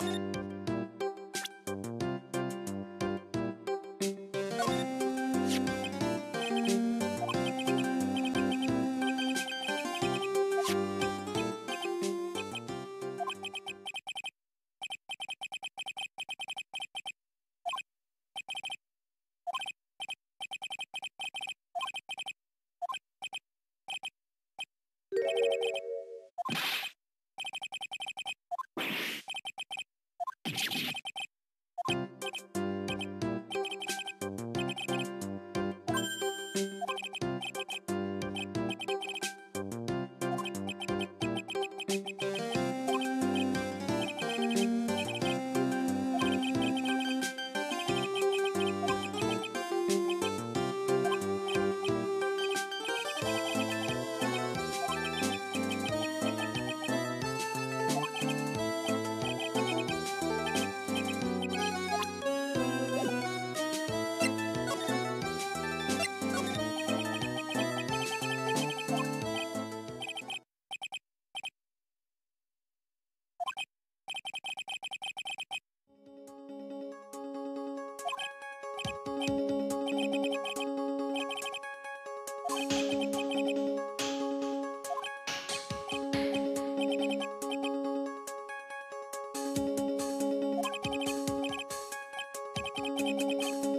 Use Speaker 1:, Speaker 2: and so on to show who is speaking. Speaker 1: you thank you Thank you.